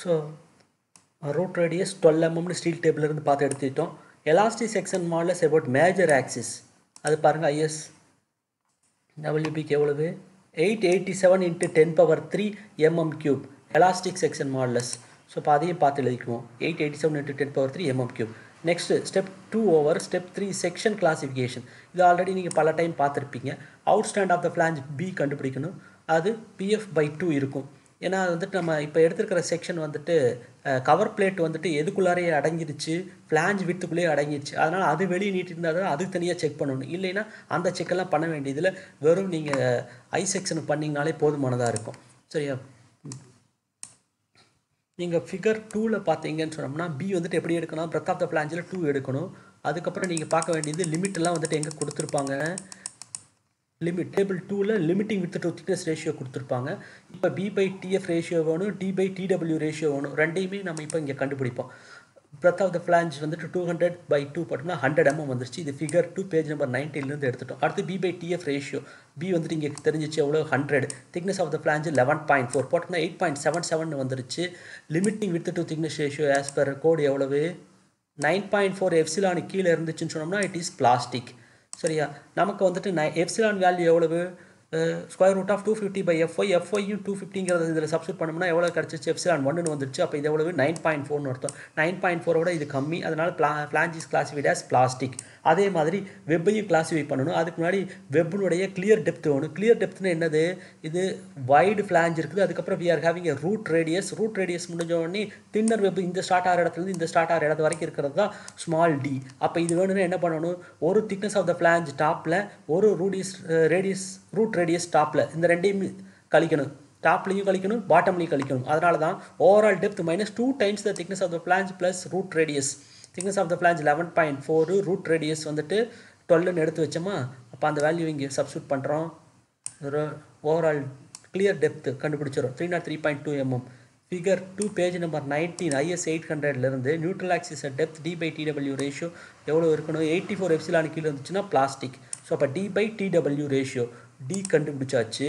So root radius twelve எம்எம்னு steel டேபிள்லேருந்து பார்த்து எடுத்துக்கிட்டோம். Elastic section modulus about major axis அது பாருங்கள் ஐஎஸ் டபிள்யூபிக்கு எவ்வளவு? Eight eighty seven into ten power three mm cube elastic section modulus so இப்போ அதையும் பார்த்து எழுதிக்குவோம். Eight eighty seven into ten power three mm cube next step two over step three section classification இது already நீங்கள் பல time பார்த்துருப்பீங்க. Out stand of the flange b கண்டுபிடிக்கணும். அது PF by two இருக்கும். ஏன்னா அது வந்துட்டு நம்ம இப்போ எடுத்துருக்கிற செக்ஷன் வந்துட்டு கவர் பிளேட் வந்துட்டு எதுக்குள்ளாரையே அடங்கிருச்சு ஃப்ளாஞ்ச் வித்துக்குள்ளேயே அடங்கிடுச்சு அதனால் அது வெளியே நீட்டிருந்தால் தான் அதுக்கு தனியாக செக் பண்ணணும். இல்லைன்னா அந்த செக்கெல்லாம் பண்ண வேண்டியதில் வெறும் நீங்கள் ஐ செக்ஷன் பண்ணிங்கனாலே போதுமானதாக இருக்கும். சரியா? நீங்கள் ஃபிகர் டூவில் பார்த்தீங்கன்னு சொன்னோம்னா பி வந்துட்டு எப்படி எடுக்கணும்? பிரத் ஆஃப் த பிளான்ஸில் டூ எடுக்கணும். அதுக்கப்புறம் நீங்கள் பார்க்க வேண்டியது லிமிட்டெல்லாம் வந்துட்டு எங்கே கொடுத்துருப்பாங்க? லிமிட் டேபிள் டூவில் limiting width to thickness ratio கொடுத்துருப்பாங்க. இப்போ பி பை டிஎஃப் ரேஷியோ வேணும் டி பை டிடபிள்யூ ரேஷியோ வேணும். ரெண்டையுமே நம்ம இப்போ இங்கே கண்டுபிடிப்போம். பிரத் ஆஃப் த ஃபிளான்ஜ் வந்துட்டு டூ ஹண்ட்ரட் பை டூ போட்டோம்னா ஹண்ட்ரட் எம்எம் வந்துருச்சு. இது ஃபிகர் டூ பேஜ் நம்பர் நைன்டீன்லேருந்து எடுத்துட்டோம். அடுத்து b by tf ratio b வந்துட்டு இங்கே தெரிஞ்சிச்சு எவ்வளோ? Hundred thickness of the flange eleven point four போட்டோம்னா எயிட் பாயிண்ட் செவன் செவன் வந்துருச்சு. Limiting width to thickness ratio as per code எவ்வளவு? நைன் பாயிண்ட் ஃபோர் எஃப்சிலானு கீழே இருந்துச்சுன்னு சொன்னோம்னா இட் இஸ் பிளாஸ்டிக் சரியா? நமக்கு வந்துட்டு நை எப்சிலான் வேல்யூ எவ்வளவு? Square root of two fifty by fy எஃப்ஒய்யும் two ஃபிஃப்டிங்கிறது இதில் சப்ஸ்டியூட் பண்ணோம்னா எவ்வளோ கிடச்சிச்சு? எஃப்சிலான் ஒன்றுன்னு வந்துருச்சு. அப்போ இது எவ்வளவு? நைன் பாயிண்ட் ஃபோர்னு அர்த்தம். நைன் பாயிண்ட் ஃபோரோட இது கம்மி. அதனால் பிளா பிளான்ஜிஸ் கிளாசிஃபைட் ஆஸ் பிளாஸ்டிக் அதே மாதிரி வெப்பையும் கிளாசிஃபை பண்ணணும். அதுக்கு முன்னாடி வெப்பினுடைய கிளியர் டெப்த் வேணும். கிளியர் டெப்த்னு என்னது? இது வைடு ஃப்ளாஞ்ச் இருக்குது. அதுக்கப்புறம் we are having root radius root radius முடிஞ்சோடனே தின்னர் வெப் இந்த ஸ்டார்ட் ஆகிற இடத்துலேருந்து இந்த ஸ்டார்ட் ஆகிற இடத்து வரைக்கும் இருக்கிறது தான் ஸ்மால் டி அப்போ இது வேணும்னா என்ன பண்ணணும்? ஒரு திக்னஸ் ஆஃப் த ஃப்ளாஞ்ச் டாப்பில் ஒரு ரூடியஸ் ரேடியஸ் ரூட் ரேடியஸ் டாப்பில் இந்த ரெண்டையும் கழிக்கணும். டாப்லையும் கழிக்கணும் பாட்டம்லையும் கழிக்கணும். அதனால தான் overall depth minus two times the thickness of the flanges plus root radius thickness of the flanges eleven point four root radius வந்துட்டு டுவெல்லுன்னு எடுத்து வச்சோமா அப்போ அந்த வேல்யூ இங்கே சப்ஸ்டியூட் பண்ணுறோம் overall clear depth கண்டுபிடிச்சிடும் three naught three point two mm figure two page number nineteen IS eight ஹண்ட்ரட்லேருந்து neutral axis depth d by DW ratio எவ்வளோ இருக்கணும்? எயிட்டி ஃபோர் எஃப்சிலான் கீழே இருந்துச்சுன்னா பிளாஸ்டிக் ஸோ அப்போ D by DW ratio D கண்டுபிடிச்சாச்சு.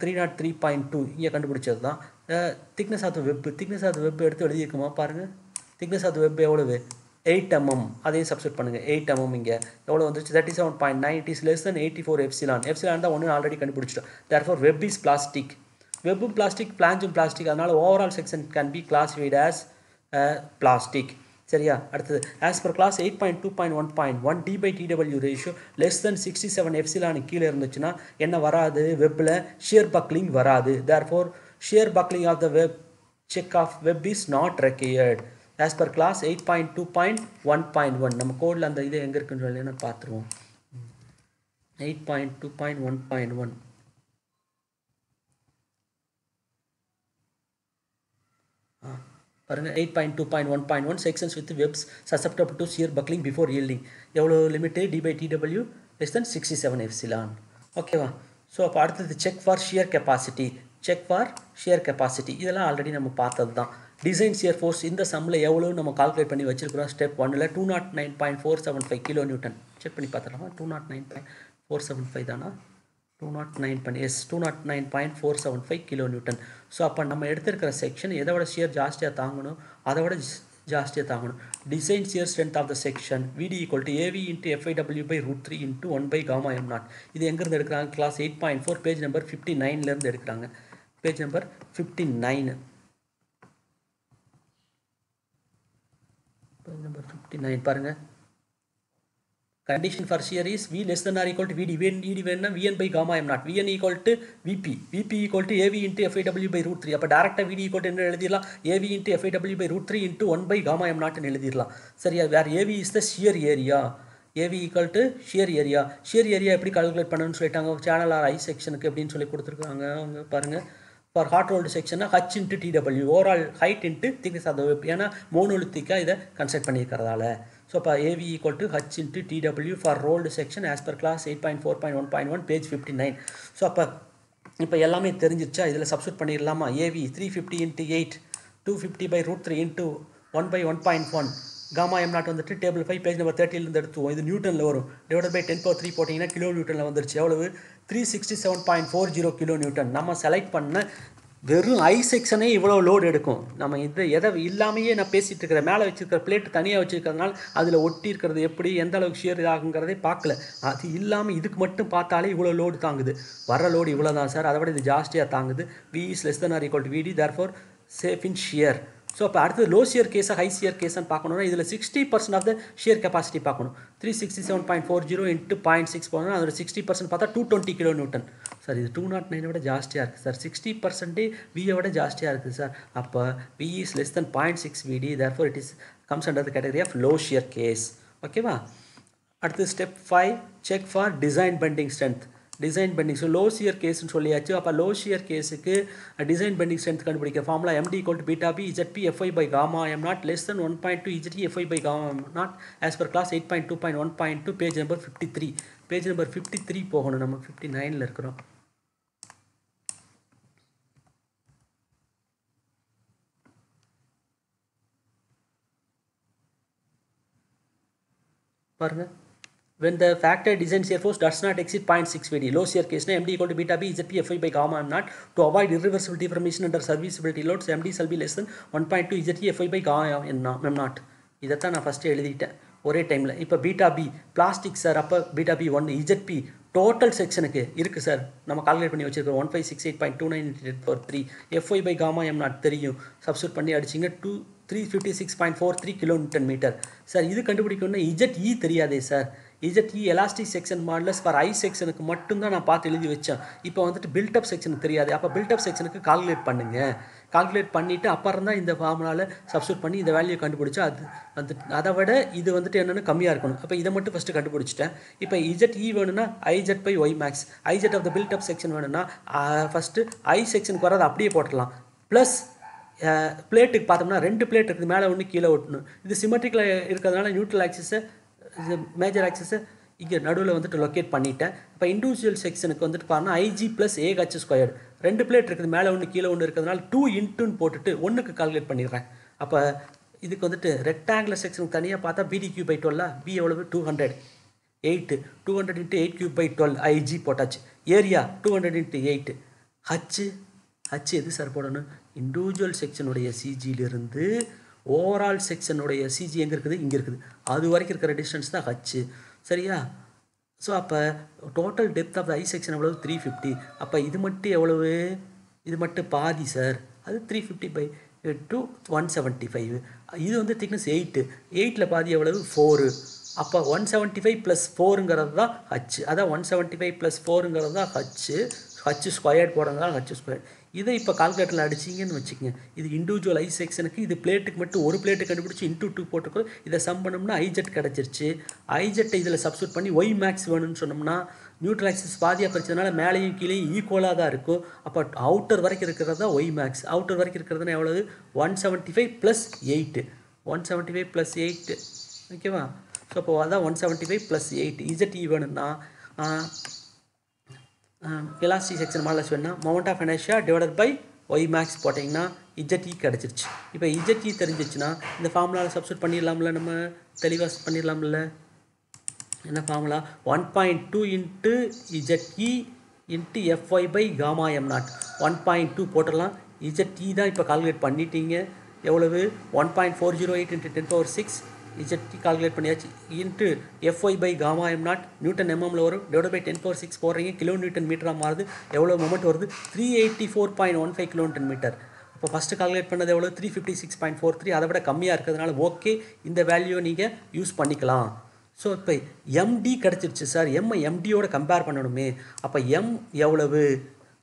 Three naught three point two இங்கே கண்டுபிடிச்சது தான் thickness of web thickness of web எடுத்து எழுதியிருக்குமா பாருங்கள் திக்னஸ் ஆஃப் வெப் எவ்வளவு? எயிட் எம்எம் அதையும் சப்ஸ்டியூட் பண்ணுங்கள் எயிட் எம்எம் இங்கே. எவ்வளோ வந்துச்சு thirty seven point nine it is less than eighty four epsilon epsilon தான் ஒன்று ஆல்ரெடி கண்டுபிடிச்சிட்டோம். Therefore web is plastic வெப்பும் பிளாஸ்டிக் பிளாஞ்சும் பிளாஸ்டிக் அதனால் overall section can be classified as plastic சரியா? அடுத்தது as per clause eight point two point one point one d by DW ratio less than sixty seven epsilon கீழே இருந்துச்சுன்னா என்ன வராது? வெப்பில் ஷியர் பக்லிங் வராது. Therefore shear buckling of the web check of web is not required as per clause eight point two point one point one நம்ம கோடில் அந்த இது எங்கே இருக்குன்னு சொல்லி பார்த்துருவோம். Eight point two point one point one பாருங்கள் eight point two point one point one sections with webs susceptible to shear buckling before yielding. எவ்வளோ limit D by DW less than sixty seven epsilon ஓகேவா so அப்போ அடுத்தது check for shear capacity check for shear capacity இதெல்லாம் already நம்ம பார்த்தது தான் design shear force இந்த சம்மில் எவ்வளோ நம்ம கால்குலேட் பண்ணி வச்சிருக்கிறோம்? ஸ்டெப் ஒன்னில் two naught nine point four seven five kilo newton check பண்ணி பார்த்துலாமா two naught nine point four seven five தானா? Two naught nine point yes two naught nine point four seven five kilo newton so அப்போ நம்ம எடுத்திருக்கிற section எதை விட shear ஜாஸ்தியாக தாங்கணும்? அதை விட ஜாஸ்தியாக தாங்கணும். Design shear strength of the section Vd equal to Av into எஃப்ஐடபிள்யூ by root three into one by gamma m naught இது எங்கேருந்து எடுக்கிறாங்க? Clause eight point four page number fifty நைன்லேருந்து எடுக்கிறாங்க. Page number fifty nine page number fifty nine பாருங்கள் condition for shear is v less than or equal to vd VN, vd வேணும்னா vn by gamma m naught vn equal to vp vp equal to av into FAW by root 3 அப்போ டேரெக்டாக vd equal to என்ன எழுதிடலாம் av into FAW by root 3 into 1 by gamma m naught எழுதிடலாம் சரியா where av is the shear area av equal to shear area shear area எப்படி calculate பண்ணணும்னு சொல்லிட்டாங்க channel R ஐ செக்ஷனுக்கு எப்படின்னு சொல்லி கொடுத்துருக்காங்க அவங்க பாருங்கள் ஃபார் ஹாட் ரோல்டு செக்ஷனா H into DW overall height into thickness of the web ஏன்னா மோனோலித்திக்காக இதை கன்ஸ்ட்ரக்ட் பண்ணியிருக்கிறதால ஸோ அப்போ Av equal to h into DW for rolled section as per clause eight point four point one point one page fifty nine so அப்போ இப்போ எல்லாமே தெரிஞ்சிருச்சா? இதில் சப்ஸ்டியூட் பண்ணிடலாமா? Av three fifty into eight two fifty by root three into one by one point one gamma M nought வந்துட்டு table five page number தேர்ட்டிலேருந்து எடுத்துவோம் இது நியூட்டனில் வரும். Divide by ten power three போட்டிங்கன்னா கிலோ நியூட்டனில் வந்துருச்சு. எவ்வளவு? Three sixty seven point four zero kilo newton நம்ம செலக்ட் பண்ண வெறும் ஐ செக்ஷனே இவ்வளோ லோடு எடுக்கும். நம்ம இது எதை இல்லாமையே நான் பேசிகிட்டு இருக்கிறேன். மேலே வச்சுருக்கிற பிளேட் தனியாக வச்சுருக்கிறதுனால அதில் ஒட்டி இருக்கிறது எப்படி எந்த அளவுக்கு ஷியர் ஆகுங்கிறதே பார்க்கல. அது இல்லாமல் இதுக்கு மட்டும் பார்த்தாலே இவ்வளோ லோடு தாங்குது. வர லோடு இவ்வளோ தான் சார். அதை விட இது ஜாஸ்தியாக தாங்குது. V is less than or equal to Vd therefore safe in shear so அப்போ அடுத்து லோ ஷியர் கேஸாக ஹை ஷியர் கேஸ்ன்னு பார்க்கணும்னா இதில் sixty percent of the shear capacity பார்க்கணும். Three sixty seven point four zero into point six போகணும் அதோட sixty percent பார்த்தா two twenty kilo newton sir இது டூ நாட் நைனை விட ஜாஸ்தியாக இருக்குது சார் சிக்ஸ்டி பர்சன்டே வியை விட ஜாஸ்தியாக இருக்குது சார் அப்போ V is less than point six Vd therefore it is comes under the category of low shear case ஓகேவா அடுத்து step five check for design bending strength design bending so low shear கேஸ்னு சொல்லியாச்சு. அப்போ low shear கேஸுக்கு design bending strength கண்டுபிடிக்க. Formula Md equal to beta b Zp fy by gamma m naught less than one point two Z fy by gamma m naught as per clause eight point two point one point two page number fifty three page number fifty three போகணும். நம்ம fifty நைனில் இருக்கிறோம். பாருங்கள் when the factor design shear force does not exceed 0.6 VD low shear case na MD equal to beta B ZP FI by gamma m naught to avoid irreversible deformation under serviceability loads MD shall be less than 1.2 ZP FI by gamma m naught இதைத்தான் நான் first எழுதிட்டேன் ஒரே டைமில் இப்போ beta B plastic sir அப்போ beta b one Zp total செக்ஷனுக்கு இருக்குது sir நம்ம கால்குலேட் பண்ணி வச்சிருக்கோம் one five six eight point two nine eight four three fy by gamma m naught தெரியும். சப்ஸ்டியூட் பண்ணி அடிச்சிங்க two three fifty six point four three kilometre metre sir இது கண்டுபிடிக்கணும்னா Z e தெரியாதே sir Z e elastic section modulus for I செக்ஷனுக்கு மட்டும்தான் நான் பார்த்து எழுதி வச்சேன். இப்போ வந்துட்டு பில்டப் செக்ஷனுக்கு தெரியாது. அப்போ பில்டப் செக்ஷனுக்கு கால்குலேட் பண்ணுங்கள் கால்குலேட் பண்ணிவிட்டு அப்புறம் தான் இந்த ஃபார்முலாவில் சப்ஸ்டியூட் பண்ணி இந்த வேல்யூ கண்டுபிடிச்சா அது வந்து அதை விட இது வந்துட்டு என்னென்னு கம்மியாக இருக்கணும். அப்போ இதை மட்டும் ஃபஸ்ட்டு கண்டுபிடிச்சிட்டேன். இப்போ இஜட் இ வேணும்னா Iz by y max Iz of the built up section வேணும்னா ஃபஸ்ட்டு ஐ செக்ஷனுக்கு வரதை அப்படியே போட்டலாம் ப்ளஸ் பிளேட்டுக்கு பார்த்தோம்னா ரெண்டு பிளேட் இருக்குது. மேலே ஒன்று கீழே ஒட்டணும் இது சிமெட்ரிக்கில் இருக்கிறதுனால நியூட்ரல் ஆக்சிஸை மேஜர் ஆக்சஸை இங்கே நடுவில் வந்துட்டு லொக்கேட் பண்ணிட்டேன். இப்போ இண்டிவிஜுவல் செக்ஷனுக்கு வந்துட்டு பாருன்னா Ig plus A h squared ரெண்டு பிளேட் இருக்குது மேலே ஒன்று கீழே ஒன்று இருக்கிறதுனால டூ இன்ட்டுன்னு போட்டுட்டு ஒன்றுக்கு கால்குலேட் பண்ணிடுறேன். அப்போ இதுக்கு வந்துட்டு ரெக்டாங்குலர் செக்ஷனுக்கு தனியாக பார்த்தா பிடி கியூ பை டுவெல்லா பி எவ்வளவு? Two hundred eight two hundred into eight cube by twelve Ig போட்டாச்சு. Area two hundred into eight h h எது சார் போடணும்? இண்டிவிஜுவல் செக்ஷனுடைய சிஜியிலிருந்து ஓவரால் செக்ஷனுடைய சிஜி எங்கே இருக்குது? இங்கே இருக்குது. அது வரைக்கும் இருக்கிற டிஸ்டன்ஸ் தான் ஹச்சு சரியா? ஸோ அப்போ total depth of the I section எவ்வளவு? த்ரீ ஃபிஃப்டி அப்போ இது மட்டும் எவ்வளவு? இது மட்டும் பாதி சார் அது three fifty by two one seventy five இது வந்து திக்னஸ் எயிட்டு எயிட்டில் பாதி எவ்வளவு? ஃபோரு அப்போ ஒன் செவன்ட்டி ஃபைவ் ப்ளஸ் ஃபோருங்கிறது தான் ஹச் அதான் ஒன் செவன்ட்டி ஃபைவ் ப்ளஸ் ஃபோருங்கிறது தான் ஹச்சு ஹச் ஸ்கொயர்ட் போடுறதுனால ஹச் ஸ்கொயர் இதை இப்போ கால்குலேட்டரில் அடிச்சிங்கன்னு வச்சுக்கோங்க. இது இண்டிவிஜுவல் ஐ செக்ஷனுக்கு இது பிளேட்டுக்கு மட்டும் ஒரு பிளேட்டு கண்டுபிடிச்சி இன்டூ டூ போட்டுக்கோ. இதை சம் பண்ணோம்னா ஐஜெட் கிடச்சிருச்சு. ஐஜெட்டை இதில் சப்ஸ்டியூட் பண்ணி ஒய் மேக்ஸ் வேணும்னு சொன்னோம்னா நியூட்ரல் ஆக்சிஸ் பாதியாக பிரிச்சதுனால மேலேயும் கீழேயும் ஈக்குவலாக தான் இருக்கும். அப்போ அவுட்டர் வரைக்கும் இருக்கிறது தான் ஒய் மேக்ஸ் அவுட்டர் வரைக்கும் இருக்கிறதுனா எவ்வளவு? One seventy five plus eight one seventy five plus eight ஓகேவா ஸோ அப்போ அதான் one seventy five plus eight Z e elastic section modulus வேணும்னா moment of inertia divided by y max போட்டிங்கன்னா இஜட்இ கிடச்சிருச்சு. இப்போ இஜட்இ தெரிஞ்சிச்சுன்னா இந்த ஃபார்முலாவில் சப்ஸ்டியூட் பண்ணிடலாம்ல நம்ம? தெளிவாக பண்ணிடலாம்ல? என்ன formula one point two into Ze into fy by gamma m naught one point two போட்டுடலாம். இஜட்இ தான் இப்போ கால்குலேட் பண்ணிட்டீங்க. எவ்வளவு? One point four zero eight into ten power six Z calculate பண்ணியாச்சு. Into fy by gamma m naught newton எம்எம்ல வரும். Divide by ten four six போடுறீங்க. Kilo newton மீட்டராக மாறுது. எவ்வளோ மொமெண்ட் வருது? Three eighty four point one five kilo newton metre இப்போ first calculate பண்ணது எவ்வளோ three fifty six point four three அதை விட கம்மியாக இருக்கிறதுனால ஓகே இந்த வேல்யூ நீங்கள் யூஸ் பண்ணிக்கலாம். ஸோ இப்போ எம்டி கிடச்சிருச்சு சார் எம்ஐ எம்டியோட கம்பேர் பண்ணணுமே. அப்போ எம் எவ்வளவு?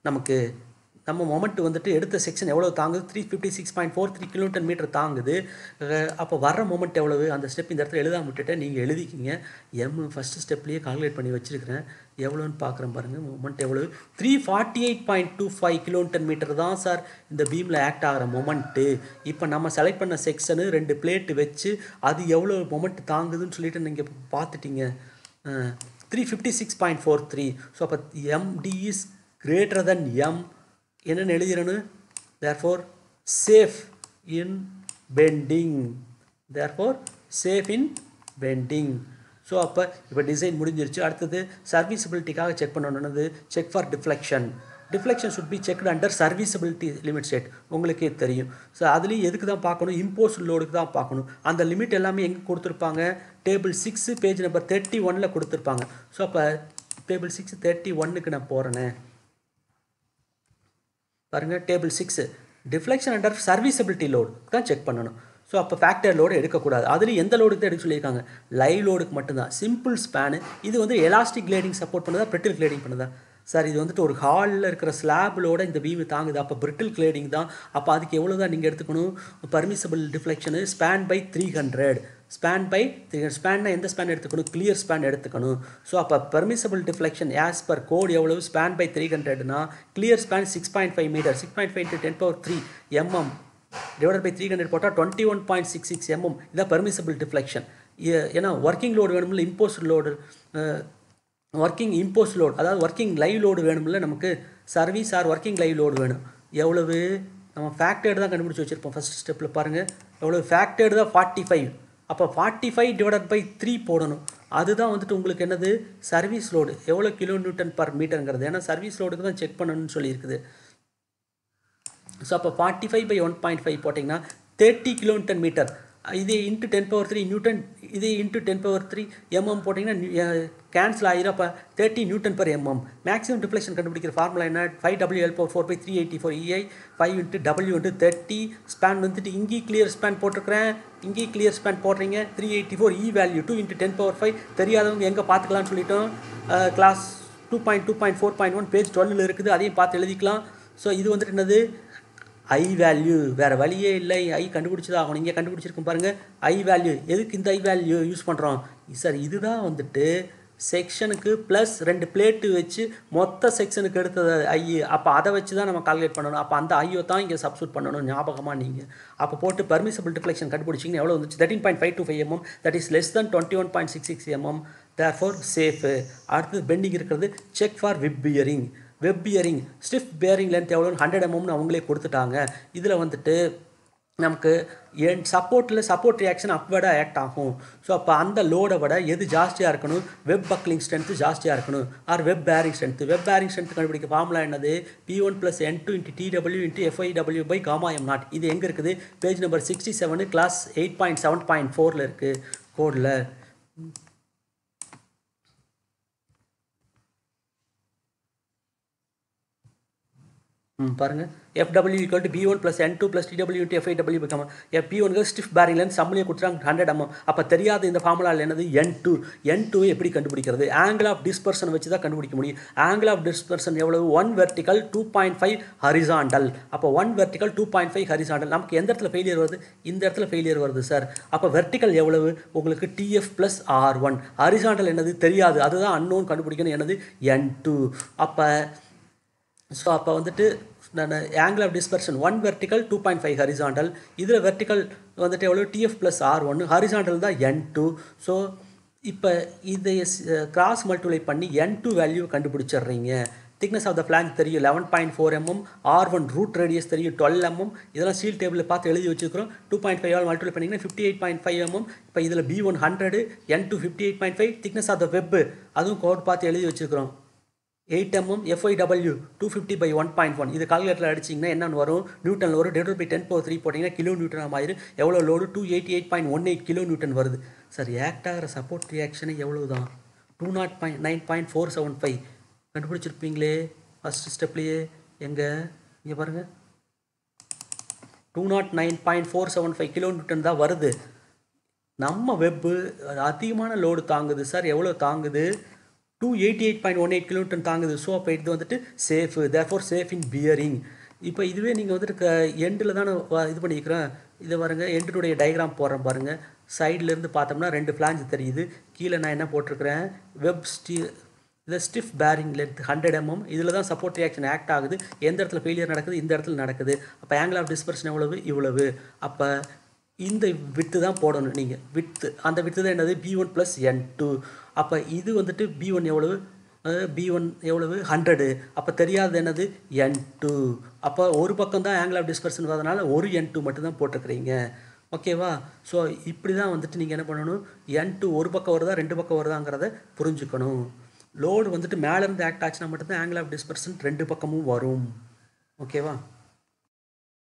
நமக்கு நம்ம மொமெண்ட் வந்துட்டு எடுத்த செக்ஷன் எவ்வளோ தாங்குது? Three fifty six point four three kilometre metre தாங்குது. அப்போ வர்ற மொமெண்ட் எவ்வளவு? அந்த ஸ்டெப் இந்த இடத்துல எழுதாம விட்டுட்டு நீங்கள் எழுதிக்கிங்க. எம் ஃபஸ்ட்டு ஸ்டெப்லேயே கால்குலேட் பண்ணி வச்சுருக்கிறேன். எவ்வளோன்னு பார்க்குறேன் பாருங்கள் மொமெண்ட் எவ்வளவு? Three forty eight point two five kilometre metre தான் சார் இந்த பீமில் ஆக்ட் ஆகிற மொமெண்ட்டு இப்போ நம்ம செலக்ட் பண்ண செக்ஷனு ரெண்டு பிளேட்டு வச்சு அது எவ்வளோ மொமெண்ட் தாங்குதுன்னு சொல்லிட்டு நீங்கள் பார்த்துட்டீங்க three fifty six point four three so அப்போ Md is greater than M என்னென்னு எழுதிடணும்? Therefore safe in bending therefore safe in bending so அப்போ இப்போ டிசைன் முடிஞ்சிருச்சு. அடுத்தது சர்வீசபிலிட்டிக்காக check பண்ணணுன்னது check for deflection deflection should be checked under serviceability limit state உங்களுக்கே தெரியும். So அதுலேயும் எதுக்கு தான் பார்க்கணும்? இம்போஸ் லோடுக்கு தான் பார்க்கணும். அந்த லிமிட் எல்லாமே எங்கே கொடுத்துருப்பாங்க? Table six page number thirty ஒனில் கொடுத்துருப்பாங்க. ஸோ அப்போ டேபிள் சிக்ஸ் தேர்ட்டி ஒன்னுக்கு நான் போகிறேனே பாருங்கள் table six deflection under serviceability load தான் செக் பண்ணணும். ஸோ அப்போ ஃபேக்டர் லோடு எடுக்கக்கூடாது. அதுலேயும் எந்த லோடுக்கு தான் எடுக்க சொல்லியிருக்காங்க? லைவ் லோடுக்கு மட்டும்தான். சிம்பிள் ஸ்பேனு இது வந்து எலாஸ்டிக் கிளேடிங் சப்போர்ட் பண்ணுதா? பிரிட்டில் கிளேடிங் பண்ணுதா? சார் இது வந்துட்டு ஒரு ஹாலில் இருக்கிற ஸ்லாப்லோட இந்த வீவு தாங்குது. அப்போ பிரிட்டில் கிளேடிங் தான். அப்போ அதுக்கு எவ்வளோ தான் நீங்கள் எடுத்துக்கணும்? Permissible deflection span by three hundred span by three ஸ்பேன்னா எந்த ஸ்பேன் எடுத்துக்கணும்? கிளியர் ஸ்பேன் எடுத்துக்கணும். ஸோ அப்போ permissible deflection as per code எவ்வளவு? Span by three ஹண்ட்ரட்னா clear span six point five metre six point five ten power three mm divide by three hundred போட்டால் twenty one point six six mm இதான் permissible deflection ஏன்னா working load வேணும்ல impose load working impose load அதாவது working live load வேணும்ல நமக்கு service or working live load வேணும். எவ்வளவு? நம்ம ஃபேக்டர்டு தான் கண்டுபிடிச்சி வச்சுருப்போம். ஃபஸ்ட் ஸ்டெப்பில் பாருங்கள் எவ்வளோ ஃபேக்டர்டு தான் ஃபார்ட்டி ஃபைவ் அப்போ forty five divided by three போடணும். அதுதான் வந்துட்டு உங்களுக்கு என்னது? சர்வீஸ் லோடு எவ்வளோ கிலோ நியூட்டன் பர் மீட்டருங்கிறது ஏன்னா சர்வீஸ் லோடுக்கு தான் செக் பண்ணணும்னு சொல்லியிருக்குது. ஸோ அப்போ forty five by one point five போட்டிங்கன்னா தேர்ட்டி கிலோமீட்டர் மீட்டர் இதே into ten power three newton இதே into ten power three MM போட்டிங்கன்னா கேன்சல் ஆகிரும் அப்போ thirty newton per mm maximum deflection கண்டுபிடிக்கிற ஃபார்முலா என்ன? Five W L power four by three eighty four EI five into W into thirty span வந்துட்டு இங்கேயும் clear span போட்டிருக்கிறேன். இங்கேயும் clear span போடுறீங்க. Three eighty four E value two into ten power five தெரியாதவங்க எங்கே பார்த்துக்கலாம்னு சொல்லிட்டோம். Clause two point two point four point one page டுவெல்லில் இருக்குது. அதையும் பார்த்து எழுதிக்கலாம். ஸோ இது வந்துட்டு என்னது? ஐ வேல்யூ வேறு வழியே இல்லை. ஐ கண்டுபிடிச்சி தான் ஆகணும். இங்கே கண்டுபிடிச்சிருக்கோம் பாருங்கள் ஐ வேல்யூ எதுக்கு இந்த ஐ வேல்யூ யூஸ் பண்ணுறோம் சார் இதுதான் வந்துட்டு செக்ஷனுக்கு ப்ளஸ் ரெண்டு பிளேட்டு வச்சு மொத்த செக்ஷனுக்கு எடுத்தது ஐ அப்போ அதை வச்சு தான் நம்ம கால்குலேட் பண்ணணும். அப்போ அந்த ஐயோ தான் இங்கே சப்ஸ்டியூட் பண்ணணும். ஞாபகமாக நீங்கள் அப்போ போட்டு பர்மிசபிள் டிஃப்ளெக்ஷன் கண்டுபிடிச்சிங்கன்னா எவ்வளோ வந்துச்சு? Thirteen point five two five mm that is less than twenty one point six six mm therefore safe அடுத்தது பெண்டிங் இருக்கிறது. Check for web bearing web bearing stiff bearing length எவ்வளோன்னு ஹண்ட்ரட் எம்எம்னு அவங்களே கொடுத்துட்டாங்க. இதில் வந்துட்டு நமக்கு என் சப்போர்ட்டில் சப்போர்ட் ரியாக்ஷன் அப்வேர்டாக ஆக்ட் ஆகும். ஸோ அப்போ அந்த லோடை விட எது ஜாஸ்தியாக இருக்கணும்? வெப் பக்லிங் ஸ்ட்ரென்த்து ஜாஸ்தியாக இருக்கணும். Or web bearing strength web bearing strength கண்டுபிடிக்க ஃபார்முலா என்னது? P one plus N two into D W into F I W by gamma M not இது எங்கே இருக்குது? Page number sixty seven class eight point seven point ஃபோரில் இருக்குது கோடில் பாருங்கள் F W equal to P one plus N two plus D W D F I W become F P ஒன்க்கு stiff பேரிங்லேருந்து சம்பளியை கொடுத்துறாங்க ஹண்ட்ரட் அம்மா அப்போ தெரியாத இந்த ஃபார்முலாவில் என்னது? என் டூ என் டூ எப்படி கண்டுபிடிக்கிறது? ஆங்கிள் ஆஃப் டிஸ்பர்சன் வச்சு தான் கண்டுபிடிக்க முடியும். ஆங்கிள் ஆஃப் டிஸ்பர்சன் எவ்வளவு? One vertical two point five horizontal அப்போ one vertical two point five horizontal நமக்கு எந்த இடத்துல ஃபெயிலியர் வருது? இந்த இடத்துல ஃபெயிலியர் வருது சார் அப்போ வெர்டிக்கல் எவ்வளவு? உங்களுக்கு tf plus r one horizontal என்னது? தெரியாது. அதுதான் அன்னோன் கண்டுபிடிக்கணும். என்னது? என் டூ அப்போ ஸோ அப்போ வந்துட்டு நான் angle of dispersion one vertical two point five horizontal இதில் வெர்டிக்கல் வந்துட்டு எவ்வளோ டிஎஃப் ப்ளஸ் ஆர் ஒன்று ஹரிசாண்டல் தான் என் டூ ஸோ இப்போ இதை கிராஸ் மல்டிப்ளை பண்ணி என் டூ வேல்யூ கண்டுபிடிச்சிடுறீங்க. திக்னஸ் ஆஃப் த ஃப்ளாங் தெரியும். Eleven point four mm r one root radius தெரியும். Twelve MM mm. இதெல்லாம் சீல் டேபிளில் பார்த்து எழுதி வச்சுக்கிறோம் two point five all multiply பண்ணிங்கன்னா fifty eight point five MM இப்போ இதில் b one hundred n two fifty eight point five thickness of the web அதுவும் கோட் பார்த்து எழுதி வச்சுக்கிறோம் eight mm எஃப்ஐடபிள்யூ two fifty by one point one இது calculator அடிச்சிங்கன்னா என்னென்னு வரும்? நியூட்டன் வரும் divide by ten power three போட்டிங்கன்னா கிலோ நியூட்டன் ஆயிரும் எவ்வளோ load two eighty eight point one eight kilo newton வருது. சார் ஆக்ட் ஆகிற சப்போர்ட் ரியாக்ஷனே எவ்வளோ தான் two naught point nine point four seven five கண்டுபிடிச்சிருப்பீங்களே? First ஸ்டெப்லேயே எங்கே? இங்கே பாருங்கள் two naught nine point four seven five kilo newton தான் வருது. நம்ம வெப்பு அதிகமான லோடு தாங்குது. சார் எவ்வளோ தாங்குது? Two eighty eight point one eight kilometre தாங்குது. ஸோ அப்போ இது வந்துட்டு safe therefore safe in bearing இப்போ இதுவே நீங்கள் வந்துட்டு க எண்டில் தானே இது பண்ணிக்கிறேன். இதை பாருங்க எண்டினுடைய டயக்ராம் போடுறேன் பாருங்கள் சைட்லேருந்து பார்த்தோம்னா ரெண்டு ஃப்ளான்ஜ் தெரியுது. கீழே நான் என்ன போட்டிருக்கிறேன்? வெப் ஸ்டீ இதை stiff bearing length hundred mm இதில் தான் சப்போர்ட் ரியாக்ஷன் ஆக்ட் ஆகுது. எந்த இடத்துல ஃபெயிலியர் நடக்குது? இந்த இடத்துல நடக்குது. அப்போ ஆங்கிள் ஆஃப் டிஸ்பர்ஷன் எவ்வளவு? இவ்வளவு. அப்போ இந்த வித்து தான் போடணும் நீங்கள் வித்து அந்த வித்து தான் என்னது? B one plus n two அப்போ இது வந்துட்டு பி ஒன் எவ்வளவு? பி ஒன் எவ்வளவு? ஹண்ட்ரடு அப்போ தெரியாதது என்னது? என் டூ அப்போ ஒரு பக்கம் தான் ஆங்கிள் ஆஃப் டிஸ்கர்ஷன் வரதுனால ஒரு என் டூ மட்டும்தான் போட்டிருக்கிறீங்க. ஓகேவா ஸோ இப்படி தான் வந்துட்டு நீங்கள் என்ன பண்ணணும்? என் டூ ஒரு பக்கம் வருதா? ரெண்டு பக்கம் வருதாங்கிறத புரிஞ்சுக்கணும். லோடு வந்துட்டு மேலேருந்து ஆக்ட் ஆச்சுன்னா மட்டும்தான் ஆங்கிள் ஆஃப் டிஸ்பர்ஷன் ரெண்டு பக்கமும் வரும். ஓகேவா